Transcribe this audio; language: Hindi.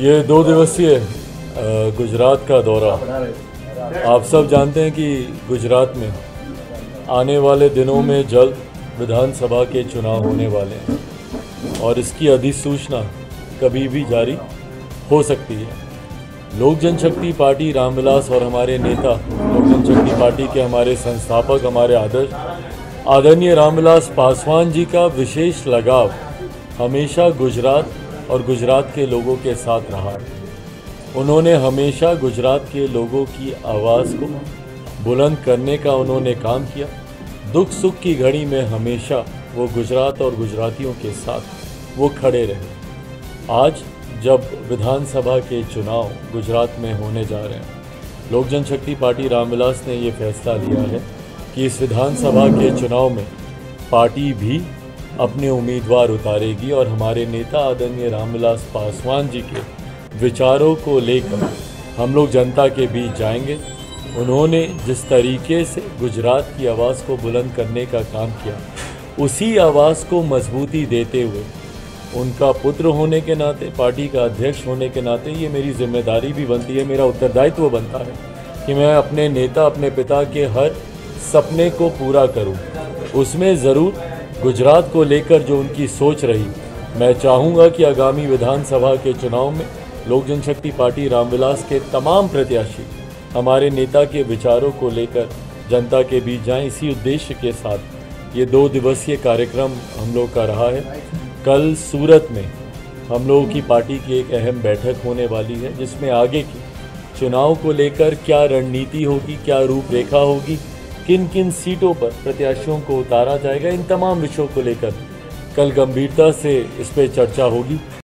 ये दो दिवसीय गुजरात का दौरा। आप सब जानते हैं कि गुजरात में आने वाले दिनों में जल्द विधानसभा के चुनाव होने वाले हैं और इसकी अधिसूचना कभी भी जारी हो सकती है। लोक जनशक्ति पार्टी रामविलास और हमारे नेता, लोक जनशक्ति पार्टी के हमारे संस्थापक, हमारे आदर्श, आदरणीय रामविलास पासवान जी का विशेष लगाव हमेशा गुजरात और गुजरात के लोगों के साथ रहा। उन्होंने हमेशा गुजरात के लोगों की आवाज़ को बुलंद करने का उन्होंने काम किया। दुख सुख की घड़ी में हमेशा वो गुजरात और गुजरातियों के साथ वो खड़े रहे। आज जब विधानसभा के चुनाव गुजरात में होने जा रहे हैं लोक जनशक्ति पार्टी रामविलास ने ये फैसला लिया है कि इस विधानसभा के चुनाव में पार्टी भी अपने उम्मीदवार उतारेगी और हमारे नेता आदरणीय रामविलास पासवान जी के विचारों को लेकर हम लोग जनता के बीच जाएँगे। उन्होंने जिस तरीके से गुजरात की आवाज़ को बुलंद करने का काम किया, उसी आवाज़ को मजबूती देते हुए उनका पुत्र होने के नाते, पार्टी का अध्यक्ष होने के नाते ये मेरी ज़िम्मेदारी भी बनती है, मेरा उत्तरदायित्व बनता है कि मैं अपने नेता, अपने पिता के हर सपने को पूरा करूँ। उसमें ज़रूर गुजरात को लेकर जो उनकी सोच रही, मैं चाहूँगा कि आगामी विधानसभा के चुनाव में लोक जनशक्ति पार्टी रामविलास के तमाम प्रत्याशी हमारे नेता के विचारों को लेकर जनता के बीच जाएँ। इसी उद्देश्य के साथ ये दो दिवसीय कार्यक्रम हम लोग का रहा है। कल सूरत में हम लोगों की पार्टी की एक अहम बैठक होने वाली है, जिसमें आगे की चुनाव को लेकर क्या रणनीति होगी, क्या रूपरेखा होगी किन किन सीटों पर प्रत्याशियों को उतारा जाएगा इन तमाम विषयों को लेकर कल गंभीरता से इस पर चर्चा होगी।